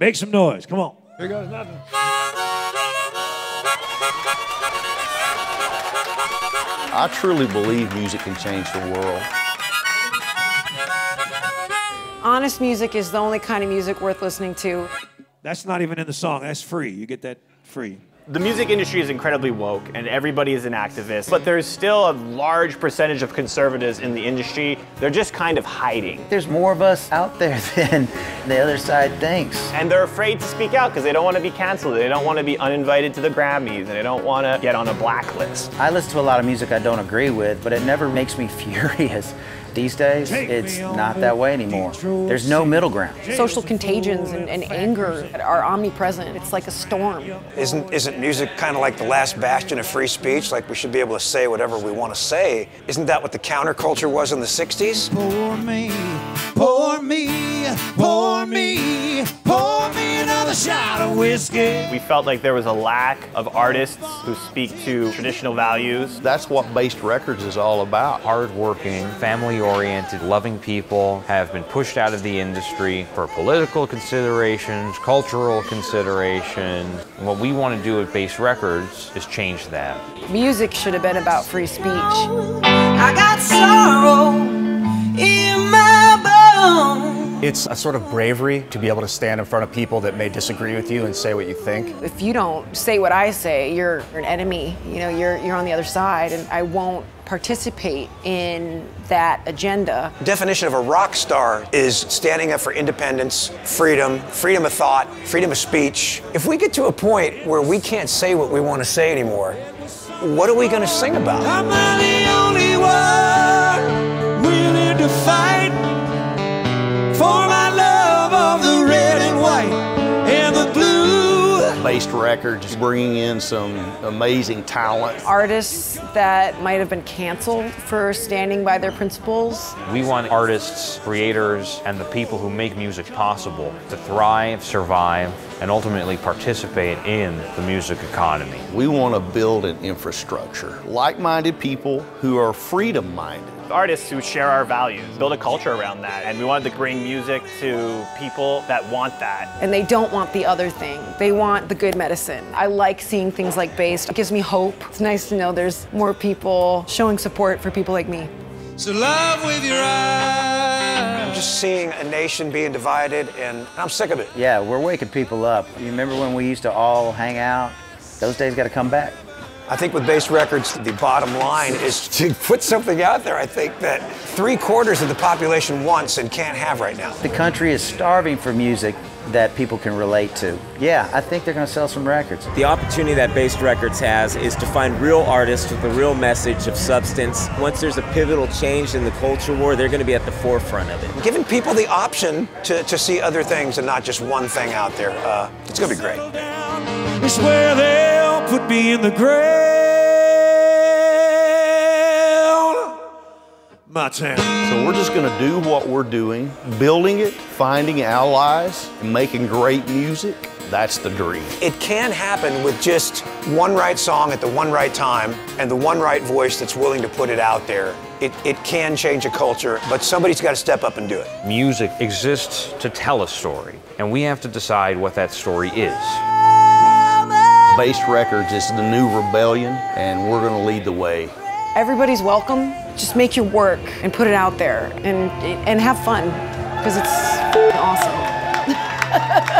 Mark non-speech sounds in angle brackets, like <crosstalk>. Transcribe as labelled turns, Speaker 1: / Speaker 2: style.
Speaker 1: Make some noise. Come on.
Speaker 2: Here goes nothing.
Speaker 3: I truly believe music can change the world.
Speaker 4: Honest music is the only kind of music worth listening to.
Speaker 1: That's not even in the song. That's free. You get that free.
Speaker 5: The music industry is incredibly woke and everybody is an activist, but there's still a large percentage of conservatives in the industry. They're just kind of hiding.
Speaker 6: There's more of us out there <laughs> than the other side thinks.
Speaker 5: And they're afraid to speak out because they don't want to be canceled. They don't want to be uninvited to the Grammys and they don't want to get on a blacklist.
Speaker 6: I listen to a lot of music I don't agree with, but it never makes me <laughs> furious. These days, it's not that way anymore. There's no middle ground.
Speaker 4: Social contagions and, and anger are omnipresent. It's like a storm.
Speaker 7: Isn't, isn't music kind of like the last bastion of free speech? Like we should be able to say whatever we want to say? Isn't that what the counterculture was in the 60s?
Speaker 8: Pour me, pour me, pour whiskey.
Speaker 5: We felt like there was a lack of artists who speak to traditional values.
Speaker 3: That's what Baste Records is all about.
Speaker 9: Hardworking, family oriented, loving people have been pushed out of the industry for political considerations, cultural considerations. And what we want to do at Baste Records is change that.
Speaker 4: Music should have been about free speech.
Speaker 8: I got sorrow in my bones.
Speaker 10: It's a sort of bravery to be able to stand in front of people that may disagree with you and say what you think.
Speaker 4: If you don't say what I say, you're an enemy. You know, you're, you're on the other side, and I won't participate in that agenda.
Speaker 7: Definition of a rock star is standing up for independence, freedom, freedom of thought, freedom of speech. If we get to a point where we can't say what we want to say anymore, what are we going to sing about?
Speaker 3: Baste Records bringing in some amazing talent.
Speaker 4: Artists that might have been canceled for standing by their principles.
Speaker 9: We want artists, creators, and the people who make music possible to thrive, survive, and ultimately participate in the music economy.
Speaker 3: We want to build an infrastructure, like-minded people who are freedom-minded.
Speaker 5: Artists who share our values, build a culture around that. And we wanted to bring music to people that want that.
Speaker 4: And they don't want the other thing. They want the good medicine. I like seeing things like Baste. It gives me hope. It's nice to know there's more people showing support for people like me.
Speaker 8: So love with your eyes.
Speaker 7: I'm just seeing a nation being divided, and I'm sick of it.
Speaker 6: Yeah, we're waking people up. You remember when we used to all hang out? Those days got to come back.
Speaker 7: I think with Baste Records, the bottom line is to put something out there. I think that three quarters of the population wants and can't have right now.
Speaker 6: The country is starving for music that people can relate to. Yeah, I think they're going to sell some records.
Speaker 11: The opportunity that Baste Records has is to find real artists with a real message of substance. Once there's a pivotal change in the culture war, they're going to be at the forefront of it.
Speaker 7: Giving people the option to, to see other things and not just one thing out there, uh, it's going to be great.
Speaker 8: It's where put me in the ground.
Speaker 1: My town.
Speaker 3: So we're just going to do what we're doing, building it, finding allies, and making great music. That's the dream.
Speaker 7: It can happen with just one right song at the one right time and the one right voice that's willing to put it out there. It, it can change a culture, but somebody's got to step up and do it.
Speaker 9: Music exists to tell a story, and we have to decide what that story is.
Speaker 3: Baste Records is the new rebellion, and we're going to lead the way.
Speaker 4: Everybody's welcome. Just make your work and put it out there and, and have fun because it's awesome. <laughs>